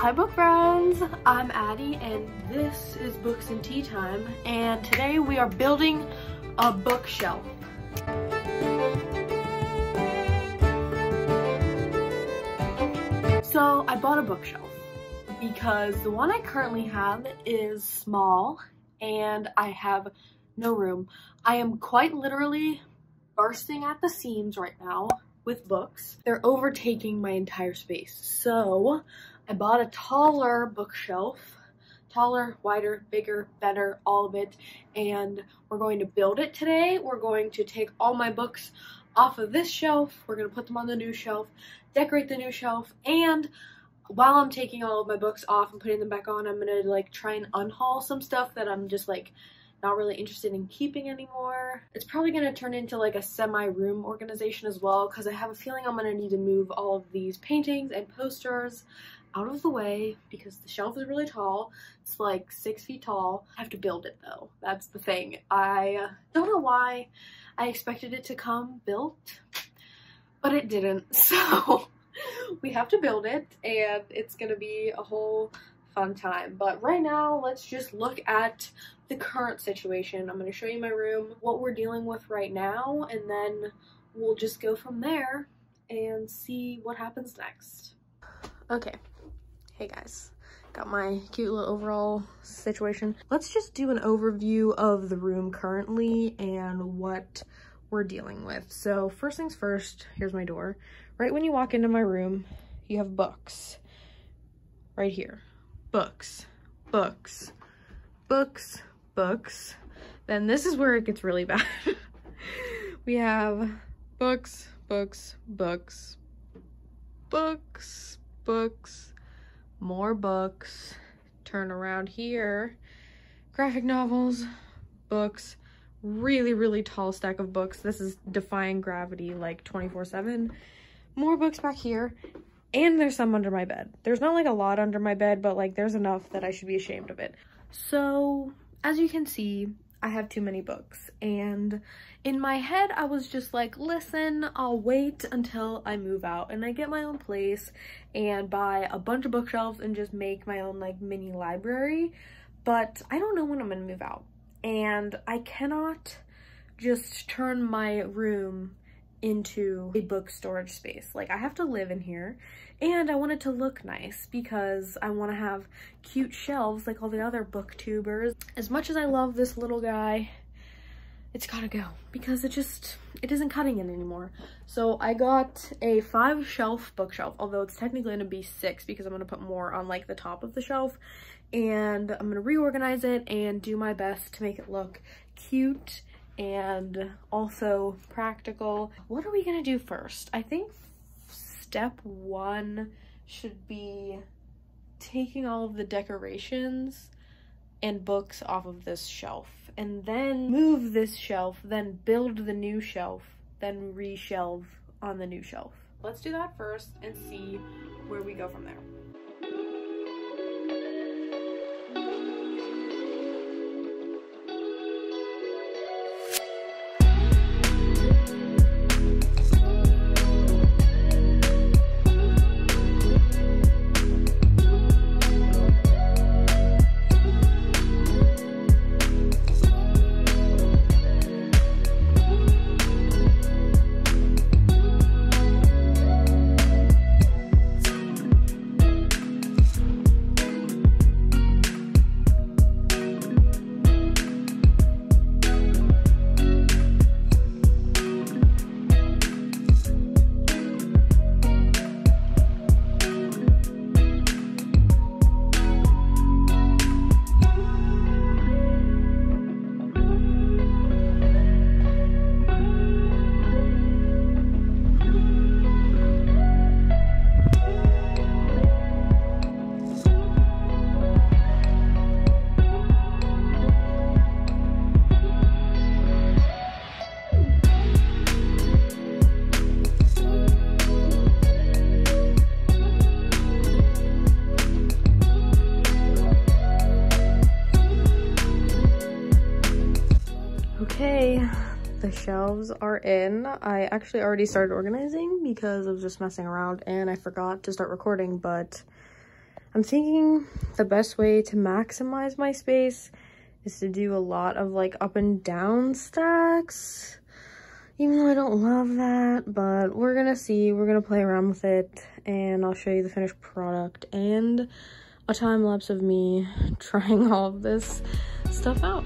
Hi book friends, I'm Addie and this is Books and Tea Time and today we are building a bookshelf. So I bought a bookshelf because the one I currently have is small and I have no room. I am quite literally bursting at the seams right now with books. They're overtaking my entire space. So I bought a taller bookshelf, taller, wider, bigger, better, all of it. And we're going to build it today. We're going to take all my books off of this shelf. We're going to put them on the new shelf, decorate the new shelf, and while I'm taking all of my books off and putting them back on, I'm going to like try and unhaul some stuff that I'm just like not really interested in keeping anymore. It's probably going to turn into like a semi-room organization as well because I have a feeling I'm going to need to move all of these paintings and posters out of the way because the shelf is really tall. It's like six feet tall. I have to build it though. That's the thing. I don't know why I expected it to come built, but it didn't. So we have to build it and it's going to be a whole fun time. But right now, let's just look at the current situation. I'm going to show you my room, what we're dealing with right now, and then we'll just go from there and see what happens next. Okay. Hey guys. Got my cute little overall situation. Let's just do an overview of the room currently and what we're dealing with. So first things first, here's my door. Right when you walk into my room, you have books right here books, books, books, books. Then this is where it gets really bad. we have books, books, books, books, books, more books. Turn around here, graphic novels, books, really, really tall stack of books. This is Defying Gravity, like 24 7. More books back here. And there's some under my bed. There's not like a lot under my bed, but like there's enough that I should be ashamed of it. So as you can see, I have too many books. And in my head I was just like listen I'll wait until I move out and I get my own place and buy a bunch of bookshelves and just make my own like mini library. But I don't know when I'm gonna move out. And I cannot just turn my room into a book storage space. Like I have to live in here and I want it to look nice because I want to have cute shelves like all the other booktubers. As much as I love this little guy, it's gotta go because it just, it isn't cutting it anymore. So I got a five shelf bookshelf, although it's technically gonna be six because I'm gonna put more on like the top of the shelf and I'm gonna reorganize it and do my best to make it look cute and also practical. What are we gonna do first? I think step one should be taking all of the decorations and books off of this shelf and then move this shelf, then build the new shelf, then reshelve on the new shelf. Let's do that first and see where we go from there. Shelves are in. I actually already started organizing because I was just messing around and I forgot to start recording, but I'm thinking the best way to maximize my space is to do a lot of like up and down stacks. Even though I don't love that, but we're gonna see. We're gonna play around with it and I'll show you the finished product and a time lapse of me trying all of this stuff out.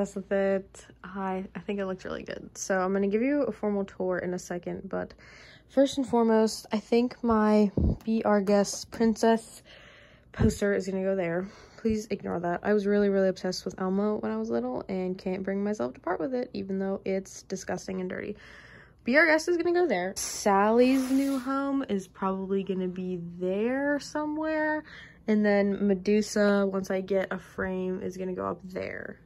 Obsessed with it. I, I think it looks really good. So I'm going to give you a formal tour in a second, but first and foremost, I think my Be Our Guest Princess poster is going to go there. Please ignore that. I was really, really obsessed with Elmo when I was little and can't bring myself to part with it, even though it's disgusting and dirty. Be Our Guest is going to go there. Sally's new home is probably going to be there somewhere. And then Medusa, once I get a frame, is going to go up there.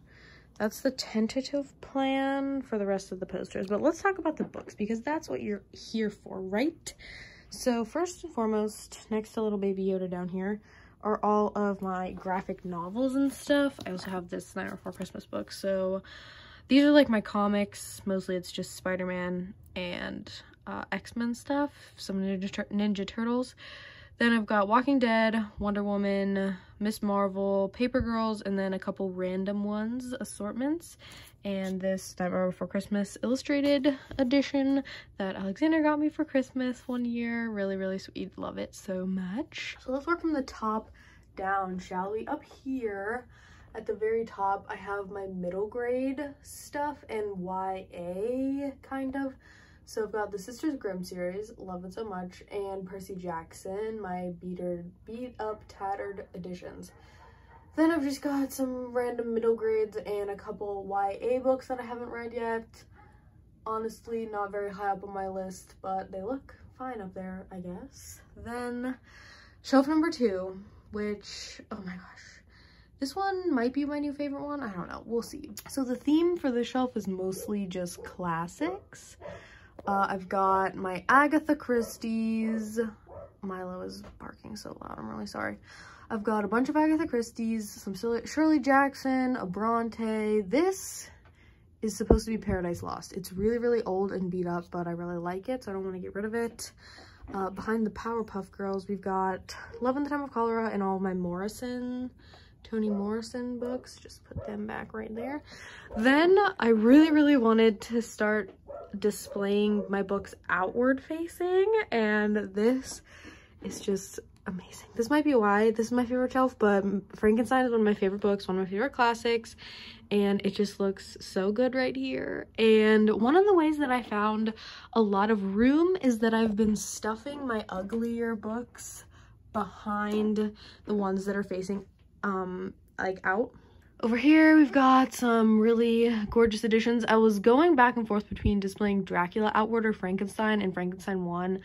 That's the tentative plan for the rest of the posters. But let's talk about the books because that's what you're here for, right? So first and foremost, next to little baby Yoda down here, are all of my graphic novels and stuff. I also have this Night Before Christmas book. So these are like my comics. Mostly it's just Spider-Man and uh, X-Men stuff. Some Ninja, Tur Ninja Turtles. Then I've got Walking Dead, Wonder Woman, Miss Marvel, Paper Girls, and then a couple random ones, assortments. And this Nightmare Before Christmas illustrated edition that Alexander got me for Christmas one year. Really, really sweet. Love it so much. So let's work from the top down, shall we? Up here at the very top, I have my middle grade stuff and YA kind of. So I've got the Sisters Grimm series, love it so much, and Percy Jackson, my beater, beat up tattered editions. Then I've just got some random middle grades and a couple YA books that I haven't read yet. Honestly, not very high up on my list, but they look fine up there, I guess. Then shelf number two, which, oh my gosh, this one might be my new favorite one. I don't know. We'll see. So the theme for this shelf is mostly just classics. Uh, I've got my Agatha Christie's. Milo is barking so loud. I'm really sorry. I've got a bunch of Agatha Christie's, some Shirley Jackson, a Bronte. This is supposed to be Paradise Lost. It's really, really old and beat up, but I really like it, so I don't want to get rid of it. Uh, behind the Powerpuff Girls, we've got Love in the Time of Cholera and all my Morrison Toni Morrison books. Just put them back right there. Then I really, really wanted to start displaying my books outward facing and this is just amazing. This might be why this is my favorite shelf, but Frankenstein is one of my favorite books, one of my favorite classics, and it just looks so good right here. And one of the ways that I found a lot of room is that I've been stuffing my uglier books behind the ones that are facing um like out over here we've got some really gorgeous editions i was going back and forth between displaying dracula outward or frankenstein and frankenstein one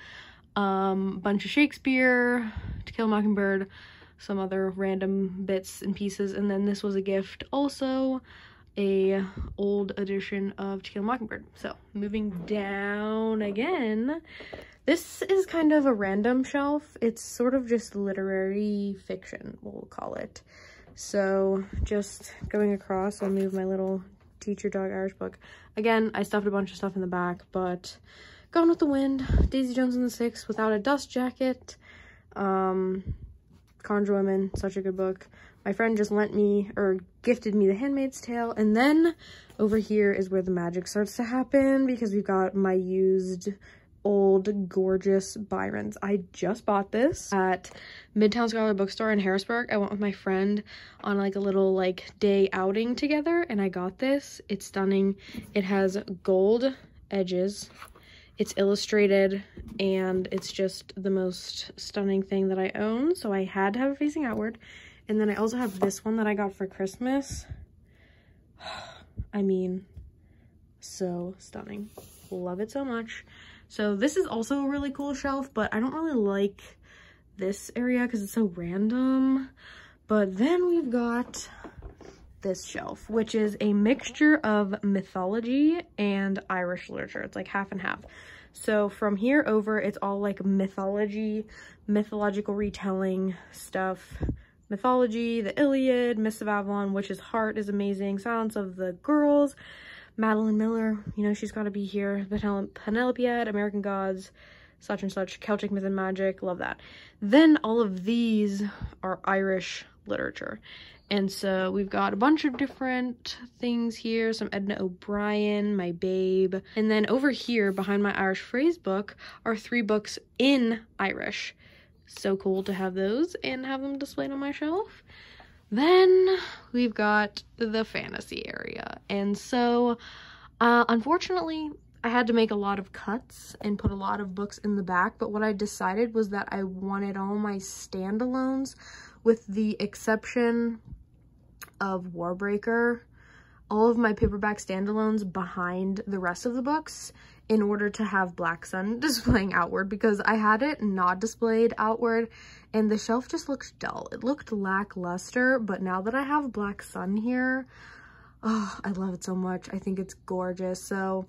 um bunch of shakespeare to kill a mockingbird some other random bits and pieces and then this was a gift also a old edition of to kill a mockingbird so moving down again this is kind of a random shelf. It's sort of just literary fiction, we'll call it. So just going across, I'll move my little teacher dog Irish book. Again, I stuffed a bunch of stuff in the back, but Gone with the Wind, Daisy Jones and the Six, Without a Dust Jacket, um, Conjure Women, such a good book. my friend just lent me or gifted me The Handmaid's Tale. And then over here is where the magic starts to happen because we've got my used old gorgeous Byrons. I just bought this at Midtown Scholar Bookstore in Harrisburg. I went with my friend on like a little like day outing together and I got this. It's stunning. It has gold edges. It's illustrated and it's just the most stunning thing that I own. So I had to have it facing outward. And then I also have this one that I got for Christmas. I mean, so stunning. Love it so much. So this is also a really cool shelf, but I don't really like this area because it's so random. But then we've got this shelf, which is a mixture of mythology and Irish literature. It's like half and half. So from here over, it's all like mythology, mythological retelling stuff. Mythology, the Iliad, Mists of Avalon, Witch's Heart is amazing, Silence of the Girls, Madeline Miller, you know, she's got to be here, Penelopiad, American Gods, such and such, Celtic Myth and Magic, love that. Then all of these are Irish literature. And so we've got a bunch of different things here, some Edna O'Brien, My Babe. And then over here behind my Irish phrase book are three books in Irish. So cool to have those and have them displayed on my shelf. Then we've got the fantasy area. And so, uh, unfortunately, I had to make a lot of cuts and put a lot of books in the back, but what I decided was that I wanted all my standalones with the exception of Warbreaker, all of my paperback standalones behind the rest of the books in order to have Black Sun displaying outward because I had it not displayed outward and the shelf just looked dull. It looked lackluster, but now that I have Black Sun here, oh, I love it so much. I think it's gorgeous. So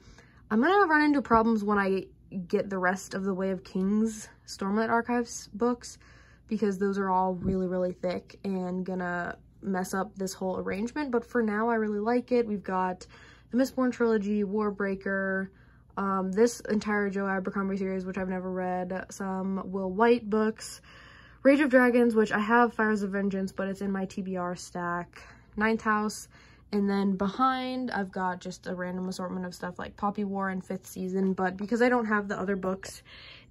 I'm gonna run into problems when I get the rest of the Way of Kings Stormlight Archives books because those are all really, really thick and gonna mess up this whole arrangement. But for now, I really like it. We've got the Mistborn trilogy, Warbreaker, um, this entire Joe Abercrombie series, which I've never read, some Will Wight books, Rage of Dragons, which I have Fires of Vengeance, but it's in my TBR stack, Ninth House, and then behind, I've got just a random assortment of stuff like Poppy War and Fifth Season, but because I don't have the other books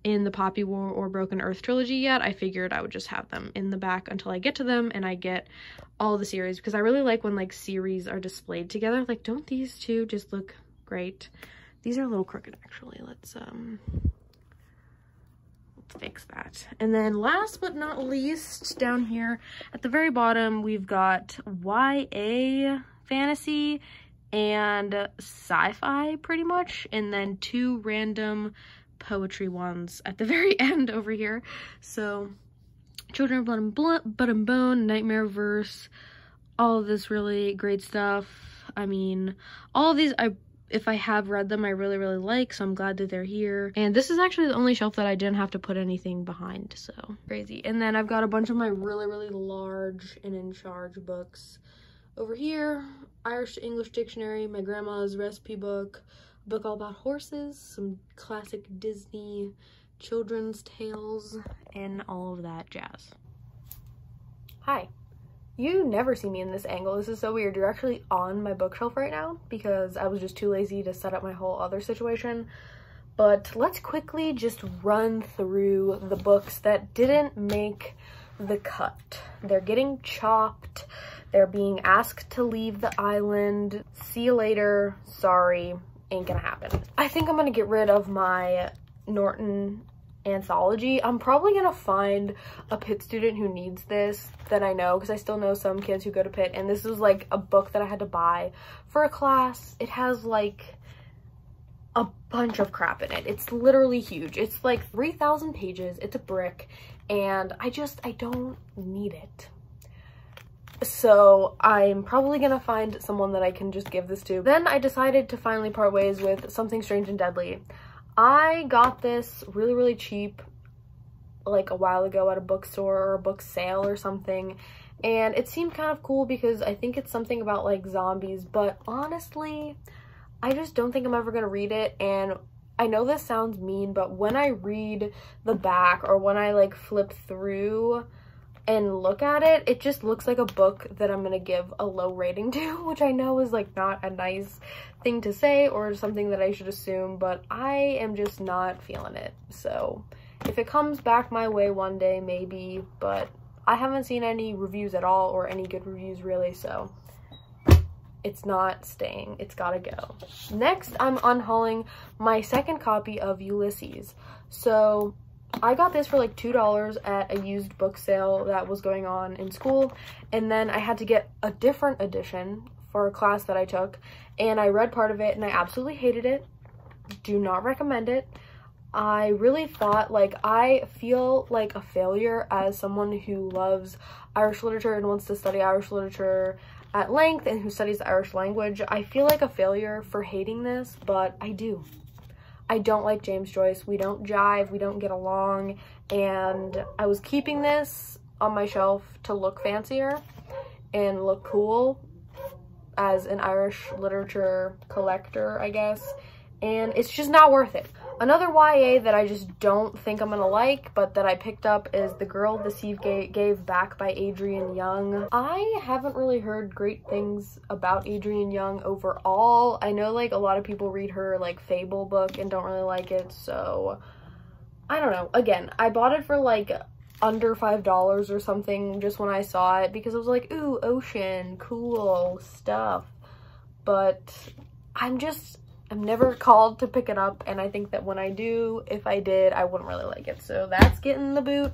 in the Poppy War or Broken Earth trilogy yet, I figured I would just have them in the back until I get to them and I get all the series because I really like when like series are displayed together. Like, don't these two just look great? These are a little crooked actually. Let's um let's fix that. And then last but not least, down here at the very bottom, we've got YA fantasy and sci-fi pretty much, and then two random poetry ones at the very end over here. So Children of Blood and, Blood, Blood and Bone, Nightmare Verse, all of this really great stuff. I mean, all of these I if I have read them, I really, really like, so I'm glad that they're here. And this is actually the only shelf that I didn't have to put anything behind, so crazy. And then I've got a bunch of my really, really large and in charge books. Over here, Irish English Dictionary, my grandma's recipe book, book all about horses, some classic Disney children's tales, and all of that jazz. Hi. You never see me in this angle. This is so weird. You're actually on my bookshelf right now because I was just too lazy to set up my whole other situation. But let's quickly just run through the books that didn't make the cut. They're getting chopped. They're being asked to leave the island. See you later. Sorry. Ain't gonna happen. I think I'm gonna get rid of my Norton anthology. I'm probably gonna find a Pitt student who needs this that I know because I still know some kids who go to Pitt and this is like a book that I had to buy for a class. It has like a bunch of crap in it. It's literally huge. It's like 3,000 pages. It's a brick and I just, I don't need it. So I'm probably gonna find someone that I can just give this to. Then I decided to finally part ways with Something Strange and Deadly. I got this really, really cheap like a while ago at a bookstore or a book sale or something. And it seemed kind of cool because I think it's something about like zombies. But honestly I just don't think I'm ever gonna read it. And I know this sounds mean but when I read the back or when I like flip through and look at it, it just looks like a book that I'm gonna give a low rating to, which I know is like not a nice thing to say or something that I should assume, but I am just not feeling it. So if it comes back my way one day, maybe, but I haven't seen any reviews at all or any good reviews really, so it's not staying. It's gotta go. Next, I'm unhauling my second copy of Ulysses. So I got this for like $2 at a used book sale that was going on in school. And then I had to get a different edition for a class that I took. And I read part of it and I absolutely hated it. Do not recommend it. I really thought like I feel like a failure as someone who loves Irish literature and wants to study Irish literature at length and who studies the Irish language. I feel like a failure for hating this, but I do. I don't like James Joyce. We don't jive, we don't get along, and I was keeping this on my shelf to look fancier and look cool as an Irish literature collector, I guess, and it's just not worth it. Another YA that I just don't think I'm gonna like, but that I picked up is The Girl the Sea Gave Back by Adrienne Young. I haven't really heard great things about Adrienne Young overall. I know like a lot of people read her like Fable book and don't really like it, so I don't know. Again, I bought it for like under five dollars or something just when I saw it because I was like, ooh, ocean, cool stuff. But I'm just I'm never called to pick it up and I think that when I do, if I did, I wouldn't really like it. So that's getting the boot.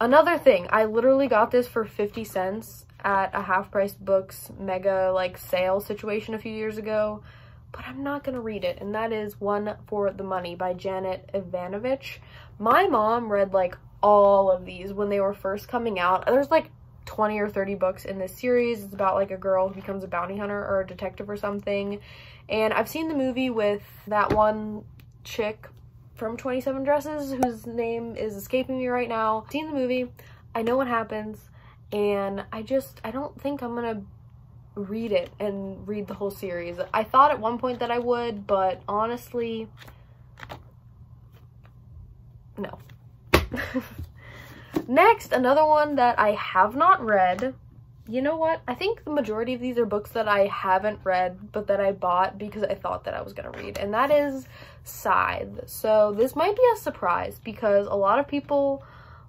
Another thing, I literally got this for 50 cents at a half price books mega like sale situation a few years ago, but I'm not gonna read it. And that is One for the Money by Janet Evanovich. My mom read like all of these when they were first coming out. There's like 20 or 30 books in this series. It's about like a girl who becomes a bounty hunter or a detective or something. And I've seen the movie with that one chick from 27 Dresses whose name is escaping me right now. Seen the movie. I know what happens. And I just, I don't think I'm going to read it and read the whole series. I thought at one point that I would, but honestly, no. Next, another one that I have not read. You know what? I think the majority of these are books that I haven't read, but that I bought because I thought that I was going to read. And that is Scythe. So this might be a surprise because a lot of people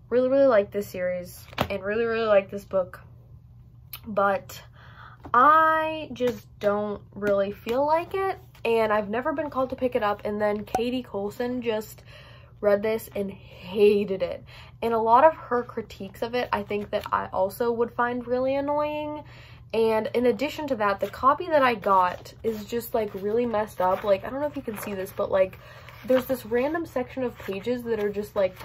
really, really like this series and really, really like this book. But I just don't really feel like it. And I've never been called to pick it up. And then Katie Colson just read this and hated it. And a lot of her critiques of it, I think that I also would find really annoying. And in addition to that, the copy that I got is just like really messed up. Like, I don't know if you can see this, but like there's this random section of pages that are just like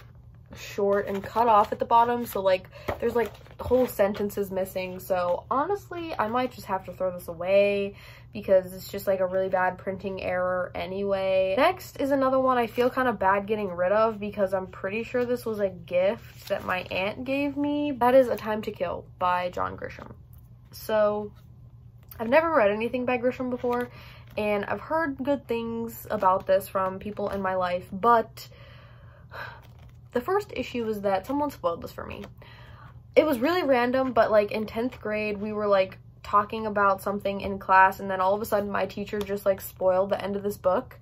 short and cut off at the bottom. So like there's like whole sentences missing. So honestly, I might just have to throw this away because it's just like a really bad printing error anyway. Next is another one I feel kind of bad getting rid of because I'm pretty sure this was a gift that my aunt gave me. That is A Time to Kill by John Grisham. So I've never read anything by Grisham before and I've heard good things about this from people in my life, but the first issue was that someone spoiled this for me. It was really random, but like in 10th grade, we were like talking about something in class and then all of a sudden my teacher just like spoiled the end of this book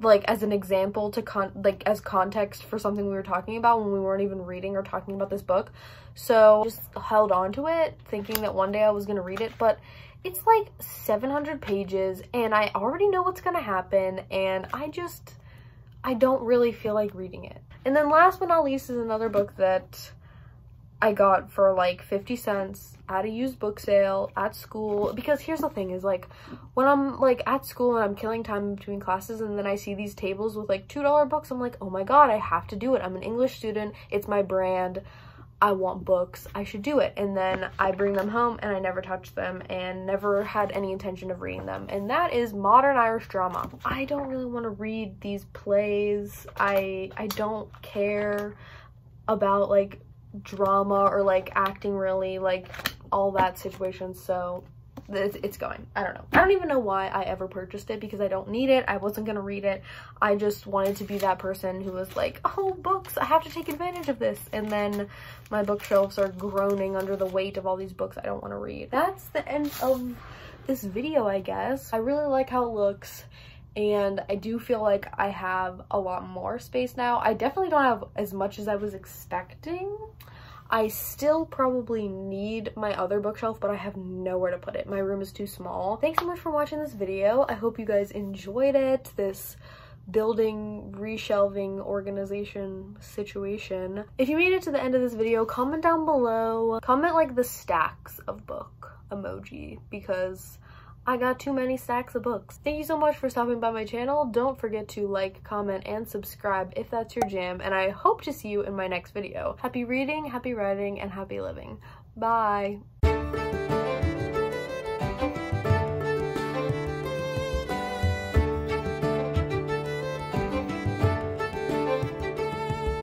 like as an example to con like as context for something we were talking about when we weren't even reading or talking about this book so just held on to it thinking that one day i was to read it but it's like 700 pages and i already know what's to happen and i just i don't really feel like reading it and then last but not least is another book that I got for like 50 cents at a used book sale at school. Because here's the thing is like when I'm like at school and I'm killing time between classes and then I see these tables with like $2 books I'm like oh my god I have to do it. I'm an English student. It's my brand I want books I should do it. And then I bring them home and I never touch them and never had any intention of reading them. And that is modern Irish drama. I don't really want to read these plays. I I don't care about like drama or like acting really like all that situation. So it's, it's going. I don't know. I don't even know why I ever purchased it because I don't need it. I wasn't to read it. I just wanted to be that person who was like, oh, books, I have to take advantage of this. And then my bookshelves are groaning under the weight of all these books I don't want to read. That's the end of this video, I guess. I really like how it looks and I do feel like I have a lot more space now. I definitely don't have as much as I was expecting. I still probably need my other bookshelf, but I have nowhere to put it. My room is too small. Thanks so much for watching this video. I hope you guys enjoyed it. This building reshelving organization situation. If you made it to the end of this video, comment down below. Comment like the stacks of book emoji because I got too many stacks of books. Thank you so much for stopping by my channel. Don't forget to like, comment, and subscribe if that's your jam, and I hope to see you in my next video. Happy reading, happy writing, and happy living. Bye!